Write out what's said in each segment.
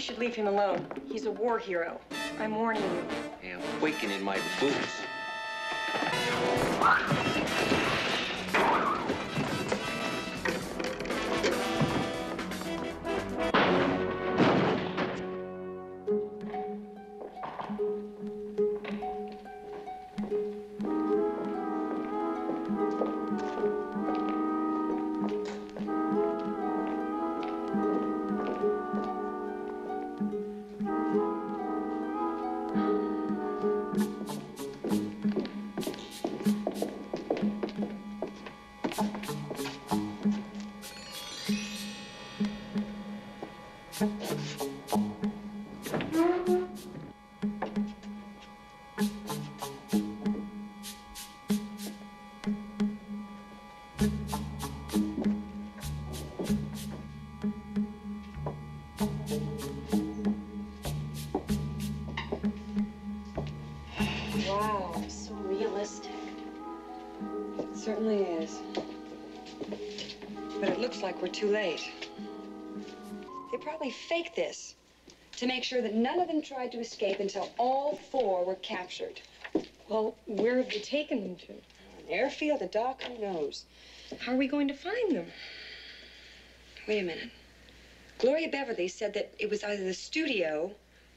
we should leave him alone. He's a war hero. I'm warning you. Yeah, I'm quaking in my boots. Wow, so realistic. It certainly is. But it looks like we're too late. They probably faked this to make sure that none of them tried to escape until all four were captured. Well, where have they taken them to? An airfield, a dock, who knows? How are we going to find them? Wait a minute. Gloria Beverly said that it was either the studio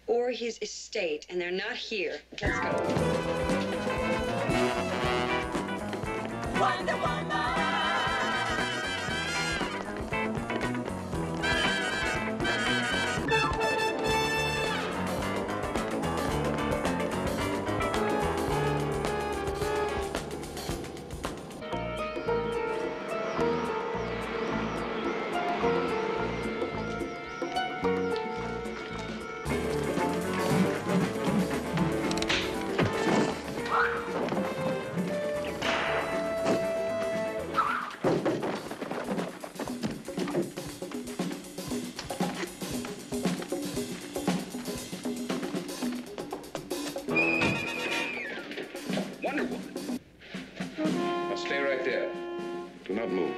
or his estate, and they're not here. Let's go. There. Do not move.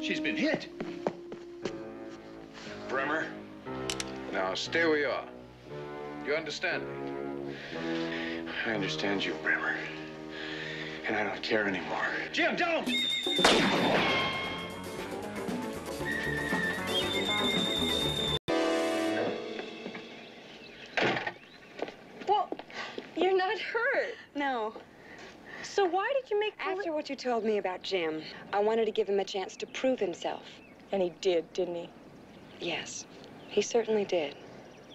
She's been hit. Bremer. Now stay where you are. You understand me? I understand you, Bremer. And I don't care anymore. Jim, don't! Not hurt. No. So why did you make After what you told me about Jim, I wanted to give him a chance to prove himself. And he did, didn't he? Yes, he certainly did.